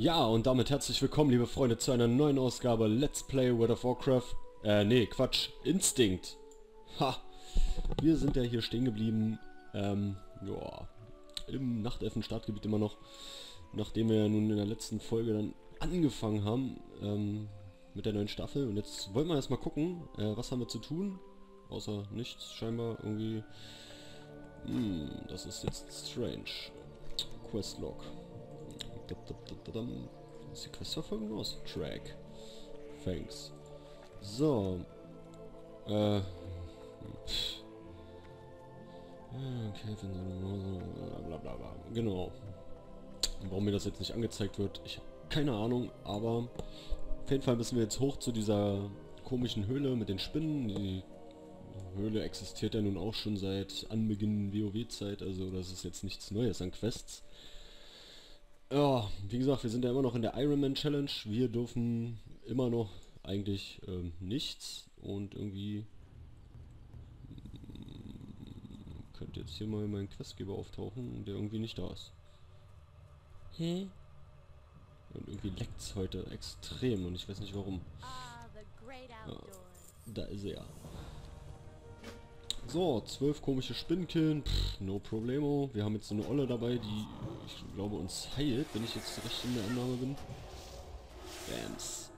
Ja, und damit herzlich willkommen, liebe Freunde, zu einer neuen Ausgabe Let's Play World of Warcraft. Äh, nee, Quatsch. Instinct. Ha. Wir sind ja hier stehen geblieben, ähm, ja, im Nachtelfen-Startgebiet immer noch. Nachdem wir ja nun in der letzten Folge dann angefangen haben, ähm, mit der neuen Staffel. Und jetzt wollen wir erstmal gucken, äh, was haben wir zu tun. Außer nichts, scheinbar irgendwie. Hm, das ist jetzt strange. Questlog. Ist die Questverfolgung aus? Track. Thanks. So. Äh. Okay, bla bla bla. Genau. Warum mir das jetzt nicht angezeigt wird, ich habe keine Ahnung, aber auf jeden Fall müssen wir jetzt hoch zu dieser komischen Höhle mit den Spinnen. Die Höhle existiert ja nun auch schon seit Anbeginn WoW-Zeit, also das ist jetzt nichts Neues an Quests. Ja, wie gesagt, wir sind ja immer noch in der Ironman Challenge. Wir dürfen immer noch eigentlich ähm, nichts und irgendwie hm, könnte jetzt hier mal mein Questgeber auftauchen, der irgendwie nicht da ist. Hä? Und irgendwie leckt es heute extrem und ich weiß nicht warum. Ja, da ist er. So, zwölf komische Spinnen killen, Pff, no problemo. Wir haben jetzt so eine Olle dabei, die, ich glaube, uns heilt, wenn ich jetzt recht in der Annahme bin. Bams.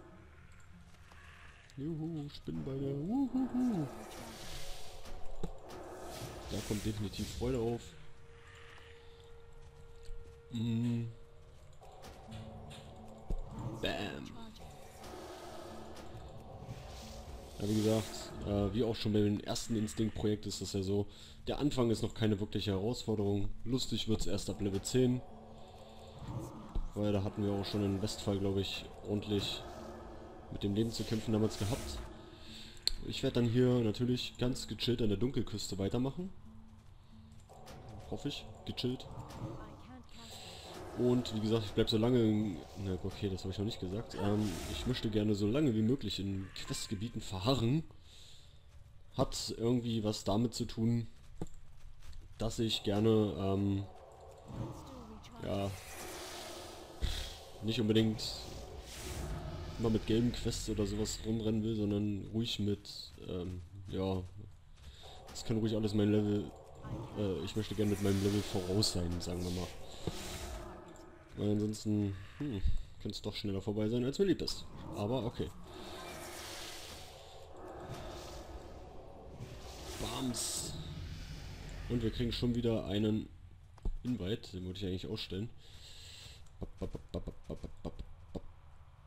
Juhu, Spinnenbeine, wuhuhu. Da kommt definitiv Freude auf. Mm. Bam. Ja, wie gesagt, äh, wie auch schon beim ersten Instinct-Projekt ist das ja so, der Anfang ist noch keine wirkliche Herausforderung. Lustig wird es erst ab Level 10. Weil da hatten wir auch schon in Westfall, glaube ich, ordentlich mit dem Leben zu kämpfen damals gehabt. Ich werde dann hier natürlich ganz gechillt an der Dunkelküste weitermachen. Hoffe ich, gechillt. Und wie gesagt, ich bleibe so lange... In, na okay, das habe ich noch nicht gesagt. Ähm, ich möchte gerne so lange wie möglich in Questgebieten verharren. Hat irgendwie was damit zu tun, dass ich gerne, ähm, ja, nicht unbedingt immer mit gelben Quests oder sowas rumrennen will, sondern ruhig mit, ähm, ja, das kann ruhig alles mein Level, äh, ich möchte gerne mit meinem Level voraus sein, sagen wir mal. Weil ansonsten, hm, könnte es doch schneller vorbei sein, als mir lieb ist. Aber okay. Bams. Und wir kriegen schon wieder einen Invite, den wollte ich eigentlich ausstellen.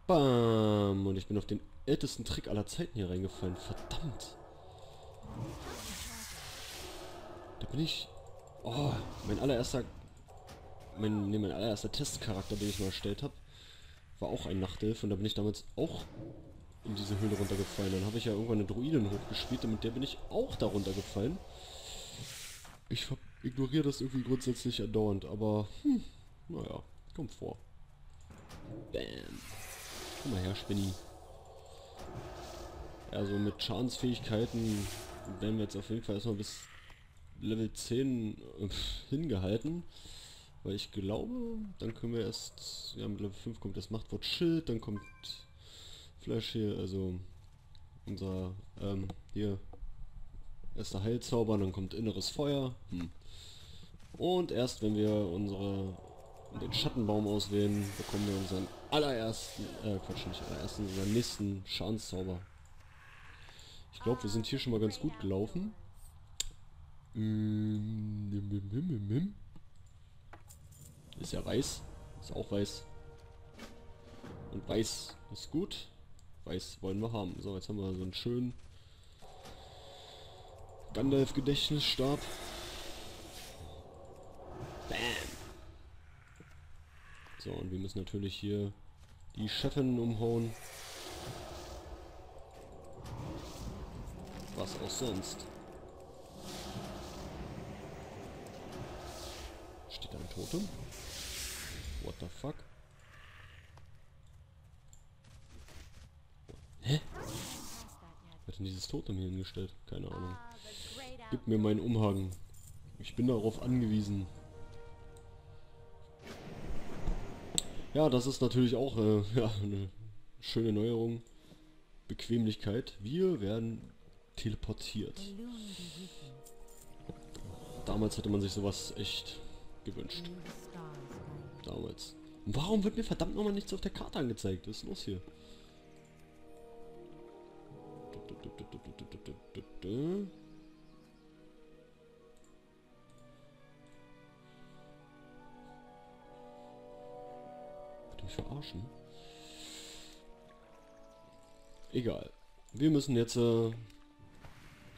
Bam. Und ich bin auf den ältesten Trick aller Zeiten hier reingefallen. Verdammt. Da bin ich... Oh, mein allererster mein, nee, mein allererster Testcharakter, den ich mal erstellt habe, war auch ein Nachtelf und da bin ich damals auch in diese Höhle runtergefallen. Dann habe ich ja irgendwann eine Druidin hochgespielt und mit der bin ich auch da runtergefallen. Ich ignoriere das irgendwie grundsätzlich andauernd, aber hm, naja, kommt vor. Bam. Komm mal her, Spinny. Also mit Schadensfähigkeiten werden wir jetzt auf jeden Fall erstmal bis Level 10 äh, hingehalten. Weil ich glaube, dann können wir erst, ja mit Level 5 kommt das Machtwort Schild, dann kommt Flash hier, also unser, ähm, hier, erster Heilzauber, dann kommt inneres Feuer. Hm. Und erst wenn wir unsere den Schattenbaum auswählen, bekommen wir unseren allerersten, äh, Quatsch, nicht allerersten, unseren nächsten Schadenszauber. Ich glaube, wir sind hier schon mal ganz gut gelaufen. Ist ja weiß. Ist auch weiß. Und weiß ist gut. Weiß wollen wir haben. So, jetzt haben wir so einen schönen Gandalf-Gedächtnisstab. Bam! So, und wir müssen natürlich hier die Chefin umhauen. Was auch sonst. Steht da ein Totem? What the fuck? Hä? Wer hat denn dieses Totem hier hingestellt? Keine Ahnung. Gib mir meinen Umhang. Ich bin darauf angewiesen. Ja, das ist natürlich auch äh, ja, eine schöne Neuerung. Bequemlichkeit. Wir werden teleportiert. Damals hätte man sich sowas echt gewünscht. Damals. Warum wird mir verdammt nochmal nichts auf der Karte angezeigt? Was ist los hier? Mich verarschen? Egal. Wir müssen jetzt... Äh,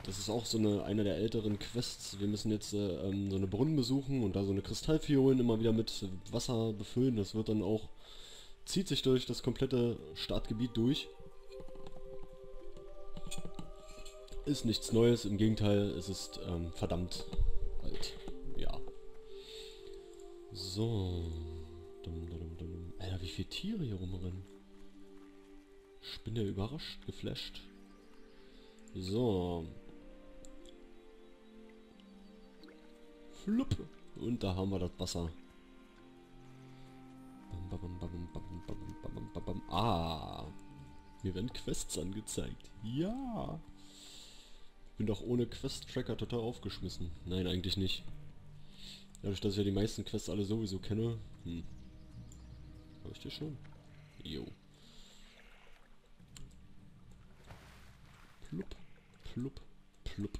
das ist auch so eine einer der älteren Quests. Wir müssen jetzt äh, ähm, so eine Brunnen besuchen und da so eine Kristallfiolen immer wieder mit Wasser befüllen. Das wird dann auch... Zieht sich durch das komplette Startgebiet durch. Ist nichts Neues, im Gegenteil, es ist ähm, verdammt alt. Ja. So. Dum, dum, dum, Alter, wie viele Tiere hier rumrennen. Ja überrascht, geflasht. So. Flupp. Und da haben wir das Wasser. Ah. Mir werden Quests angezeigt. Ja. Bin doch ohne Quest-Tracker total aufgeschmissen. Nein, eigentlich nicht. Dadurch, dass ich ja die meisten Quests alle sowieso kenne. Hm. Habe ich die schon? Jo. Plupp, plupp, plupp.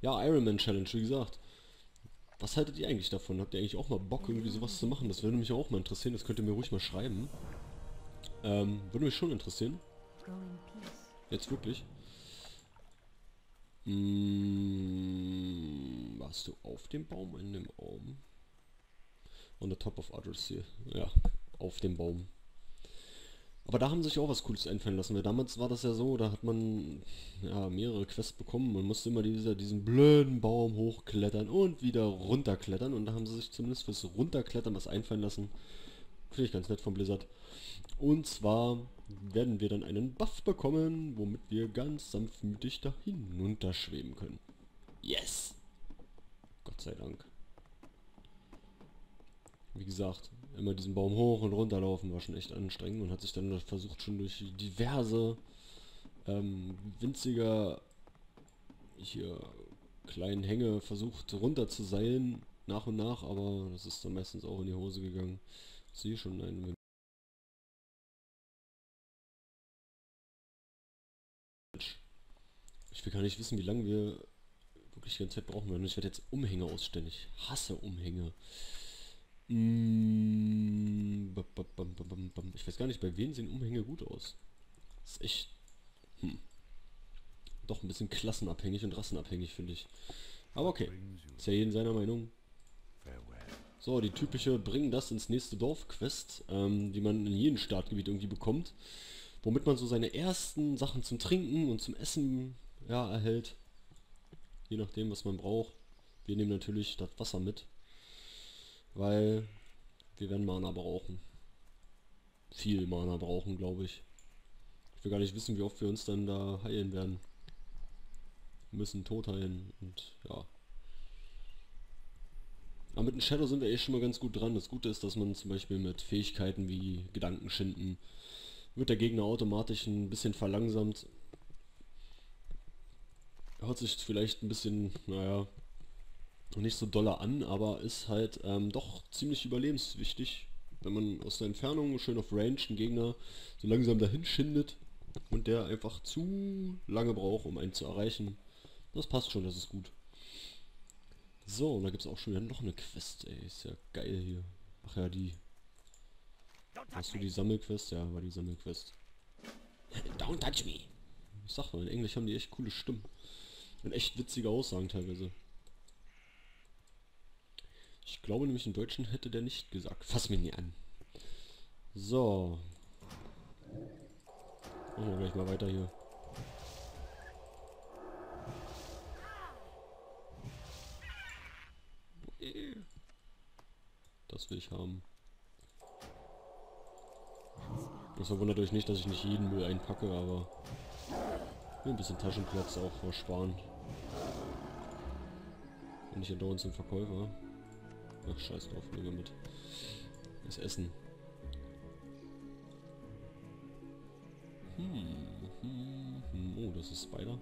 Ja, Ironman Challenge, wie gesagt. Was haltet ihr eigentlich davon? Habt ihr eigentlich auch mal Bock, irgendwie sowas zu machen? Das würde mich auch mal interessieren. Das könnt ihr mir ruhig mal schreiben. Ähm, würde mich schon interessieren. Jetzt wirklich. Hm, warst du auf dem Baum in dem Baum? On the top of others hier. Ja, auf dem Baum. Aber da haben sich auch was Cooles einfallen lassen, weil damals war das ja so, da hat man ja mehrere Quests bekommen. Man musste immer dieser, diesen blöden Baum hochklettern und wieder runterklettern. Und da haben sie sich zumindest fürs Runterklettern was einfallen lassen. Finde ich ganz nett von Blizzard. Und zwar werden wir dann einen Buff bekommen, womit wir ganz sanftmütig da hinunterschweben können. Yes! Gott sei Dank. Wie gesagt, immer diesen Baum hoch und runter laufen war schon echt anstrengend und hat sich dann versucht schon durch diverse ähm, winziger hier kleinen Hänge versucht runter zu seilen nach und nach, aber das ist dann meistens auch in die Hose gegangen. Ich sehe schon einen will gar nicht wissen, wie lange wir wirklich die ganze Zeit brauchen werden. Ich werde jetzt Umhänge. Ich hasse Umhänge. Mm, ich weiß gar nicht, bei wem sehen Umhänge gut aus. Das ist echt... Hm. Doch ein bisschen klassenabhängig und rassenabhängig, finde ich. Aber okay. Ist ja jeden seiner Meinung. So, die typische Bringen das ins nächste Dorf-Quest, ähm, die man in jedem Startgebiet irgendwie bekommt. Womit man so seine ersten Sachen zum Trinken und zum Essen ja, erhält. Je nachdem, was man braucht. Wir nehmen natürlich das Wasser mit. Weil wir werden Mana brauchen. Viel Mana brauchen, glaube ich. Ich will gar nicht wissen, wie oft wir uns dann da heilen werden. Wir müssen tot heilen und ja. Aber mit dem Shadow sind wir eh schon mal ganz gut dran. Das Gute ist, dass man zum Beispiel mit Fähigkeiten wie Gedankenschinden wird der Gegner automatisch ein bisschen verlangsamt hört sich vielleicht ein bisschen, naja, nicht so doller an, aber ist halt ähm, doch ziemlich überlebenswichtig, wenn man aus der Entfernung schön auf Range einen Gegner so langsam dahin schindet und der einfach zu lange braucht, um einen zu erreichen. Das passt schon, das ist gut. So, und da gibt es auch schon wieder noch eine Quest, ey. Ist ja geil hier. Ach ja, die. Hast du die Sammelquest? Ja, war die Sammelquest. Don't touch me. Ich sag mal, in Englisch haben die echt coole Stimmen. Und echt witzige Aussagen teilweise. Ich glaube nämlich, im Deutschen hätte der nicht gesagt. Fass mich nie an. So. Machen wir gleich mal weiter hier. Das will ich haben. Das verwundert euch nicht, dass ich nicht jeden Müll einpacke, aber ein bisschen Taschenplatz auch versparen. Und ich andauernd zum Verkäufer. Ach, scheiß drauf, nehmen wir mit. Das Essen. Hm, hm, hm. Oh, das ist Spider.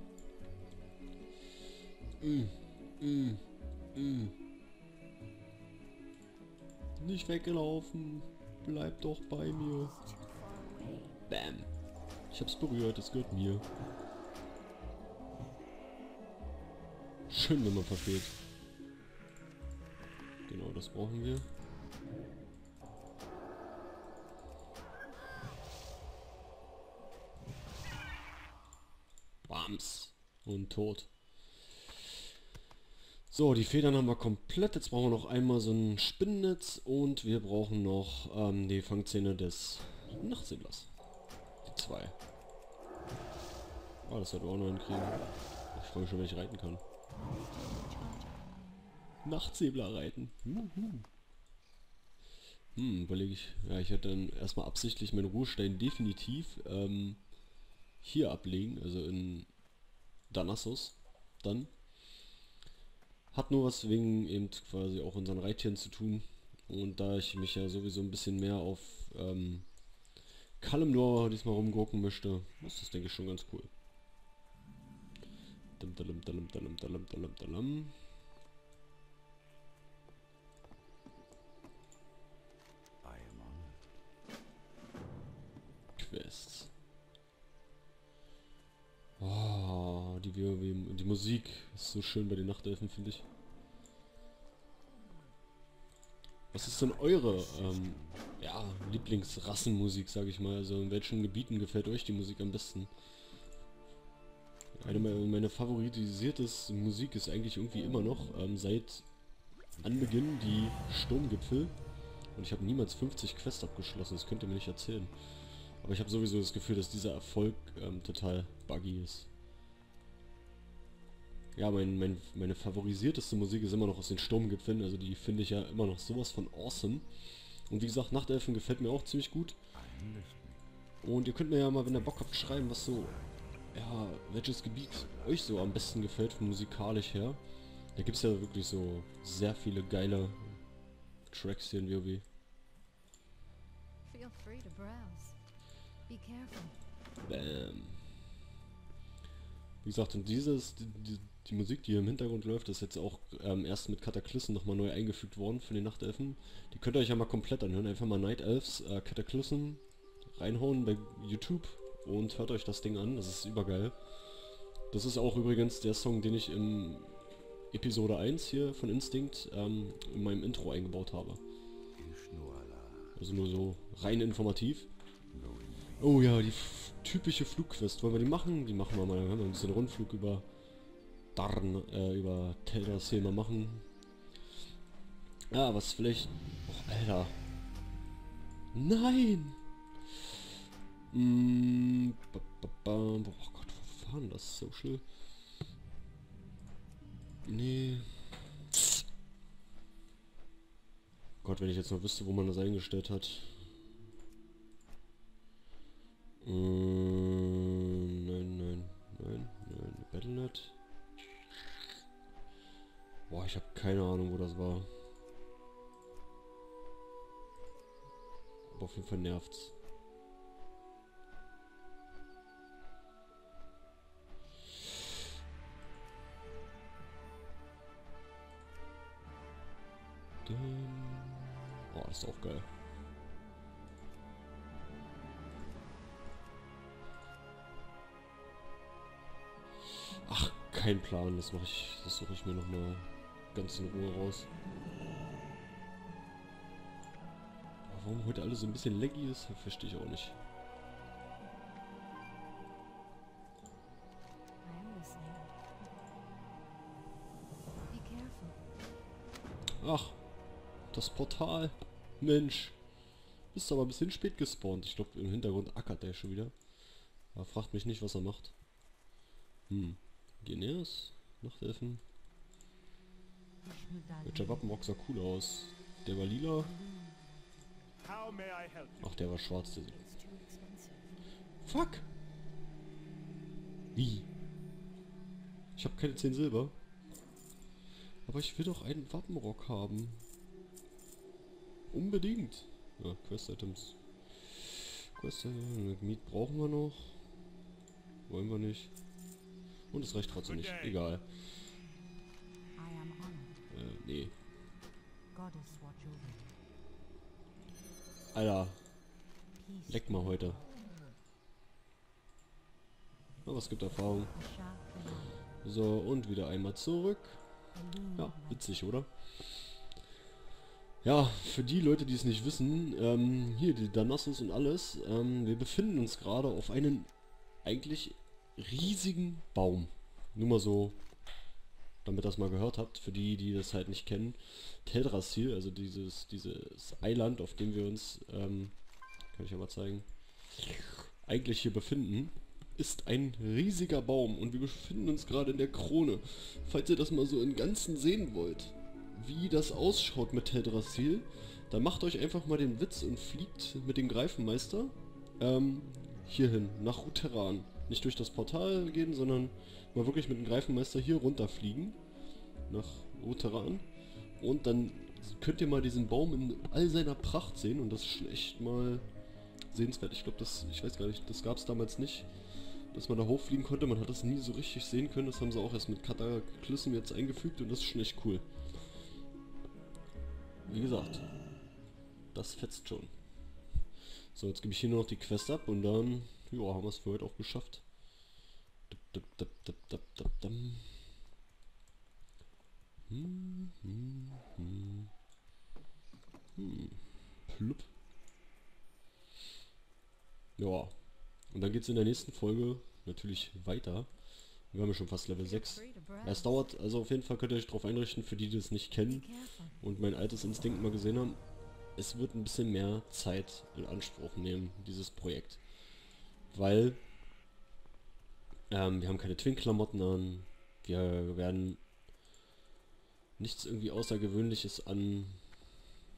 Mm, mm, mm. Nicht weggelaufen. Bleib doch bei mir. Bam. Ich hab's berührt, es gehört mir. Schön, wenn man verfehlt. Das brauchen wir. Bams. Und tot. So, die Federn haben wir komplett. Jetzt brauchen wir noch einmal so ein Spinnennetz und wir brauchen noch ähm, die Fangzähne des Nachtsiedlers. Die zwei. Oh, das sollte auch noch hinkriegen. Ich freue mich schon, wenn ich reiten kann. Nachtsäbler reiten. Juhu. Hm, überlege ich. Ja, ich hätte dann erstmal absichtlich meinen Ruhestein definitiv ähm, hier ablegen, also in Danassos. Dann. Hat nur was wegen eben quasi auch unseren Reittieren zu tun. Und da ich mich ja sowieso ein bisschen mehr auf ähm, Kalimdor diesmal rumgucken möchte, ist das denke ich schon ganz cool. Dum, dalum, dalum, Quests. Oh, die WoW, die Musik ist so schön bei den Nachtelfen, finde ich. Was ist denn eure ähm, ja, Lieblingsrassenmusik, sage ich mal? Also in welchen Gebieten gefällt euch die Musik am besten? Eine meiner favorisierte Musik ist eigentlich irgendwie immer noch ähm, seit Anbeginn die Sturmgipfel. Und ich habe niemals 50 Quests abgeschlossen, das könnt ihr mir nicht erzählen. Aber ich habe sowieso das Gefühl, dass dieser Erfolg ähm, total buggy ist. Ja, mein, mein, meine favorisierteste Musik ist immer noch aus den Sturmgipfeln, also die finde ich ja immer noch sowas von awesome. Und wie gesagt, Nachtelfen gefällt mir auch ziemlich gut. Und ihr könnt mir ja mal, wenn ihr Bock habt, schreiben, was so, ja, welches Gebiet euch so am besten gefällt, musikalisch her. Da gibt es ja wirklich so sehr viele geile Tracks hier in WoW. Feel free to browse. Bam. Wie gesagt, und dieses, die, die, die, Musik, die hier im Hintergrund läuft, ist jetzt auch ähm, erst mit Cataclysm nochmal neu eingefügt worden für die Nachtelfen. Die könnt ihr euch ja mal komplett anhören. Einfach mal Night Elves äh, Cataclysm reinhauen bei YouTube und hört euch das Ding an. Das ist übergeil. Das ist auch übrigens der Song, den ich im Episode 1 hier von Instinct ähm, in meinem Intro eingebaut habe. Also nur so rein informativ. Oh ja, die typische Flugquest. Wollen wir die machen? Die machen wir mal. Dann können wir ein bisschen Rundflug über Darn, äh, über Teldrassil mal machen. Ja, was vielleicht... Oh, Alter. Nein! Mm. Oh Gott, wo fahren das? Social? Nee. Gott, wenn ich jetzt noch wüsste, wo man das eingestellt hat. Nein, nein, nein, nein. Battlenet. Boah, ich habe keine Ahnung, wo das war. Aber auf jeden Fall nervt's. Oh, das ist auch geil. Ach, kein Plan. Das mache ich, das suche ich mir noch mal ganz in Ruhe raus. Aber warum heute alles so ein bisschen laggy ist, verstehe ich auch nicht. Ach, das Portal. Mensch. Ist aber ein bisschen spät gespawnt. Ich glaube, im Hintergrund ackert der schon wieder. Aber fragt mich nicht, was er macht. Hm. Geneas? Nachhelfen? Welcher Wappenbock sah cool aus? Der war lila. Ach, der war schwarz. Der Fuck! Wie? Ich habe keine 10 Silber. Aber ich will doch einen Wappenrock haben. Unbedingt. Ja, Quest-Items. Quest Meat brauchen wir noch. Wollen wir nicht. Und es reicht trotzdem nicht. Egal. Äh, nee. Alter, leck mal heute. Aber es gibt Erfahrung. So, und wieder einmal zurück. Ja, witzig, oder? Ja, für die Leute, die es nicht wissen, ähm, hier, die Danassus und alles, ähm, wir befinden uns gerade auf einem eigentlich riesigen Baum. Nur mal so, damit das mal gehört habt, für die, die das halt nicht kennen. Teldrassil, also dieses, dieses Eiland, auf dem wir uns, ähm, kann ich ja mal zeigen, eigentlich hier befinden, ist ein riesiger Baum und wir befinden uns gerade in der Krone. Falls ihr das mal so im Ganzen sehen wollt, wie das ausschaut mit Teldrassil, dann macht euch einfach mal den Witz und fliegt mit dem Greifenmeister ähm, hierhin, nach Uteran. Nicht durch das Portal gehen, sondern mal wirklich mit dem Greifenmeister hier runterfliegen, nach Uteran. Und dann könnt ihr mal diesen Baum in all seiner Pracht sehen und das ist schon echt mal sehenswert. Ich glaube, das, ich weiß gar nicht, das gab es damals nicht, dass man da hochfliegen konnte. Man hat das nie so richtig sehen können. Das haben sie auch erst mit Kataklysm jetzt eingefügt und das ist schon echt cool. Wie gesagt, das fetzt schon. So, jetzt gebe ich hier nur noch die Quest ab und dann, ja, haben wir es für heute auch geschafft. Hm, hm, hm. Hm. Plupp. Ja. Und dann geht es in der nächsten Folge natürlich weiter. Wir haben ja schon fast Level 6. Free to browse. Es dauert, also auf jeden Fall könnt ihr euch darauf einrichten, für die, die es nicht kennen und mein altes Instinkt mal gesehen haben. Es wird ein bisschen mehr Zeit in Anspruch nehmen, dieses Projekt. Weil ähm, wir haben keine Twin-Klamotten an. Wir werden nichts irgendwie Außergewöhnliches an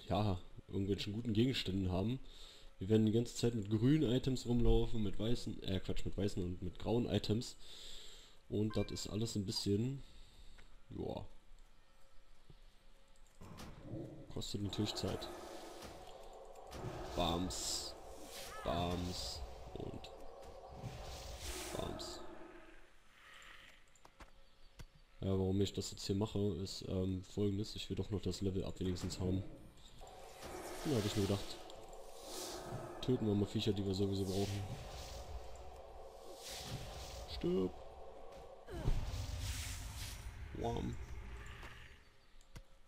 ja, irgendwelchen guten Gegenständen haben. Wir werden die ganze Zeit mit grünen Items rumlaufen, mit weißen, äh Quatsch, mit weißen und mit grauen Items. Und das ist alles ein bisschen, ja, kostet natürlich Zeit. Bams, Bams und Bams. Ja, warum ich das jetzt hier mache, ist ähm, folgendes. Ich will doch noch das Level ab wenigstens haben. Ja, habe ich mir gedacht. Töten wir mal Viecher, die wir sowieso brauchen. Stirb. Wham.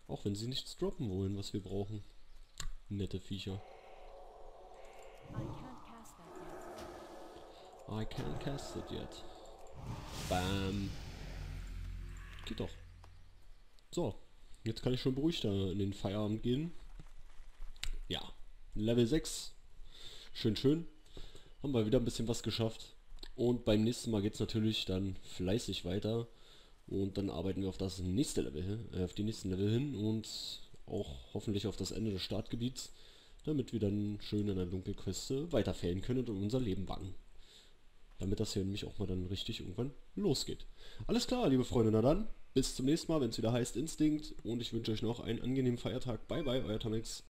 Auch wenn sie nichts droppen wollen, was wir brauchen. Nette Viecher. I can't cast it yet. Bam. Geht doch. So. Jetzt kann ich schon beruhigt in den Feierabend gehen. Ja. Level 6. Schön, schön. Haben wir wieder ein bisschen was geschafft. Und beim nächsten Mal geht es natürlich dann fleißig weiter. Und dann arbeiten wir auf das nächste Level äh, auf die nächsten Level hin und auch hoffentlich auf das Ende des Startgebiets, damit wir dann schön in der Dunkelqueste weiterfällen können und unser Leben bangen. Damit das hier nämlich auch mal dann richtig irgendwann losgeht. Alles klar, liebe Freunde, na dann, bis zum nächsten Mal, wenn es wieder heißt Instinct und ich wünsche euch noch einen angenehmen Feiertag. Bye bye, euer Tamix.